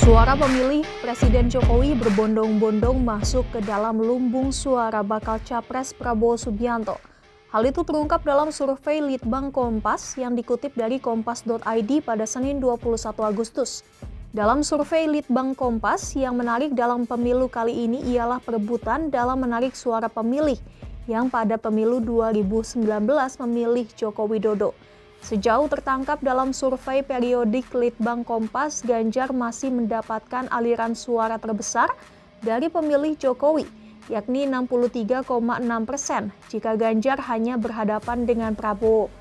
Suara pemilih Presiden Jokowi berbondong-bondong masuk ke dalam lumbung suara bakal Capres Prabowo Subianto. Hal itu terungkap dalam survei Litbang Kompas yang dikutip dari kompas.id pada Senin 21 Agustus. Dalam survei Litbang Kompas, yang menarik dalam pemilu kali ini ialah perebutan dalam menarik suara pemilih yang pada pemilu 2019 memilih Joko Widodo. Sejauh tertangkap dalam survei periodik Litbang Kompas, Ganjar masih mendapatkan aliran suara terbesar dari pemilih Jokowi, yakni 63,6 persen, jika Ganjar hanya berhadapan dengan Prabowo.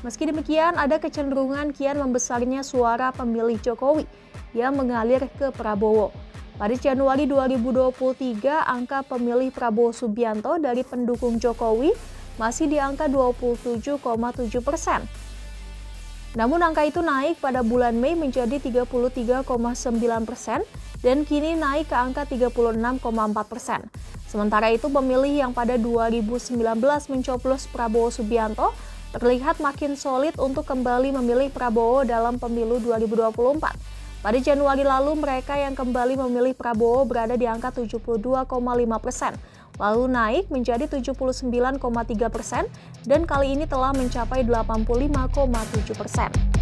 Meski demikian, ada kecenderungan kian membesarnya suara pemilih Jokowi yang mengalir ke Prabowo. Pada Januari 2023, angka pemilih Prabowo Subianto dari pendukung Jokowi masih di angka 27,7 persen. Namun angka itu naik pada bulan Mei menjadi 33,9 persen dan kini naik ke angka 36,4 persen. Sementara itu pemilih yang pada 2019 mencoblos Prabowo Subianto terlihat makin solid untuk kembali memilih Prabowo dalam pemilu 2024. Pada Januari lalu mereka yang kembali memilih Prabowo berada di angka 72,5 persen lalu naik menjadi 79,3 persen dan kali ini telah mencapai 85,7 persen.